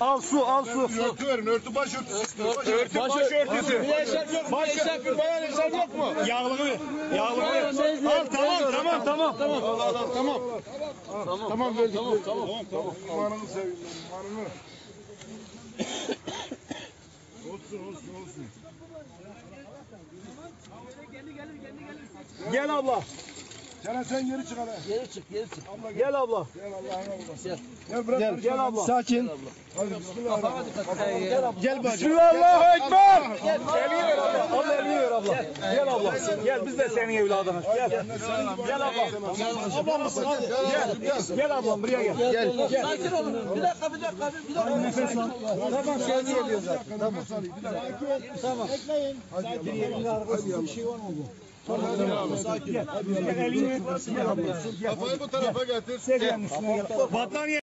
Al su al su. Örtü verin, örtü baş örtüsü. Baş Örtü baş örtüsü. Bir eşek yok. Bir eşek bir bayan eşek yok mu? Yağlığı. Yağlığı. Al tamam tamam tamam. Tamam. Tamam. Tamam verdik. Tamam tamam. Manını seveyim ben, manını. olsun, olsun, olsun. Gel abla. Sen sen geri çık hele. Geri çık geri çık. Gel abla. Gel Allah'ın oğlu. Gel. Gel bırak. Gel gel abla. Sakin. Hadi bismillahirrahmanirrahim. Gel abla. Gel bacım. Bismillahü Ekber. Ver abla. Abla elini ver abla. Gel abla. Gel biz de senin evladınız. Gel. Gel abla. Abla mısın? Hadi. Gel. Gel ablam buraya gel. Gel. Gel. Sakin olun. Bir dakika bir dakika. Bir dakika. Nefes al. Tamam şey geliyor zaten. Tamam. Bir dakika. Tamam. Hadi yavrum. Elinin arkasında bir şey var mı bu? Sakin. Elini. Kafayı bu tarafa getir. Battaniye